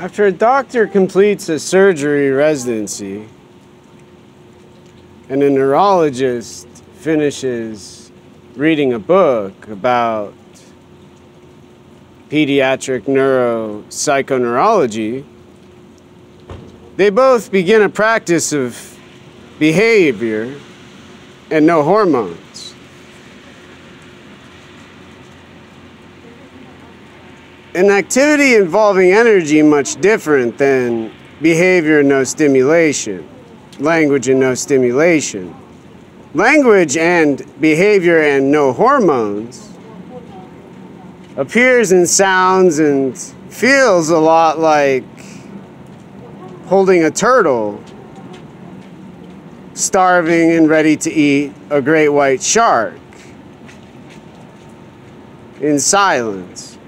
After a doctor completes a surgery residency and a neurologist finishes reading a book about pediatric neuropsychoneurology, they both begin a practice of behavior and no hormones. An activity involving energy much different than behavior and no stimulation, language and no stimulation. Language and behavior and no hormones appears and sounds and feels a lot like holding a turtle, starving and ready to eat a great white shark in silence.